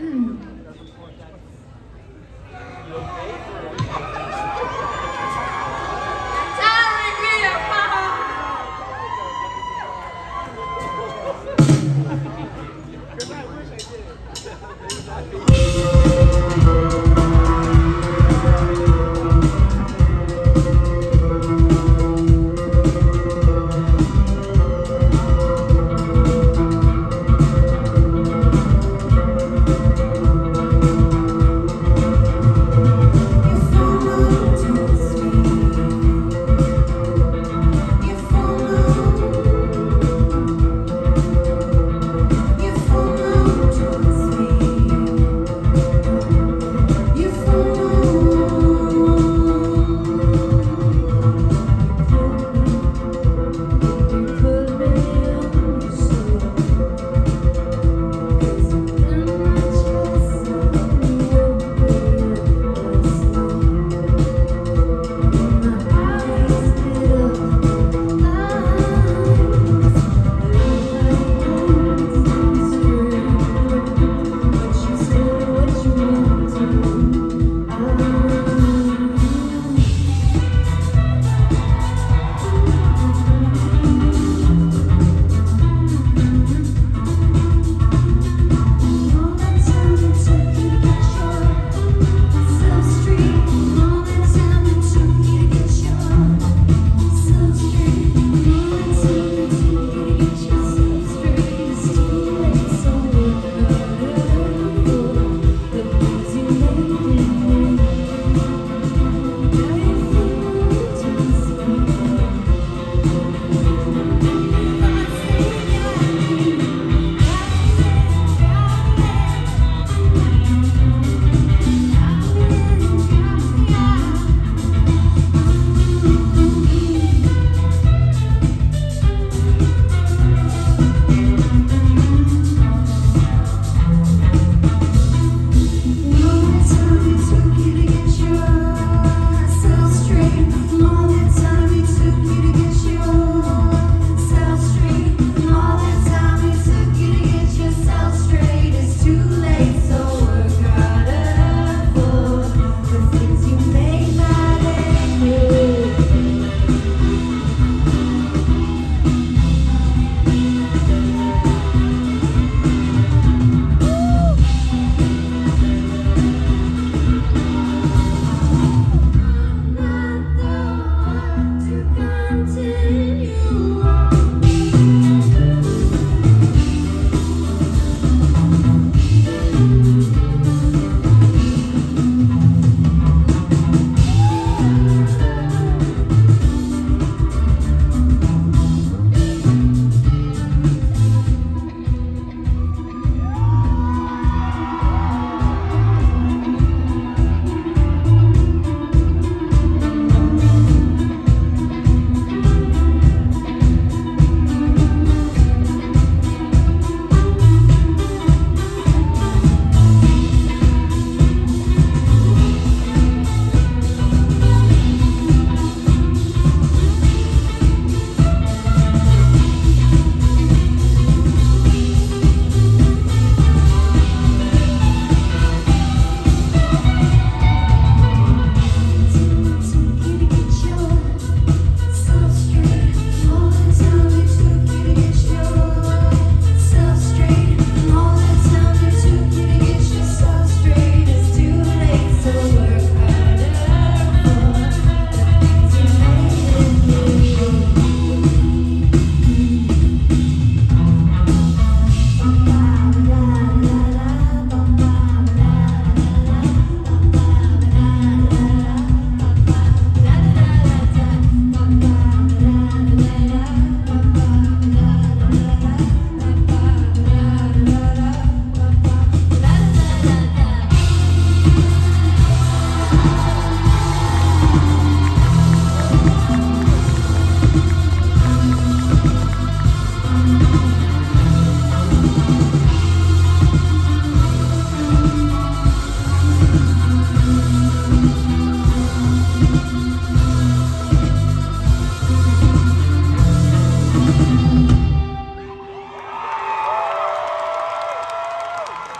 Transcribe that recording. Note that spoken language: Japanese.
うん。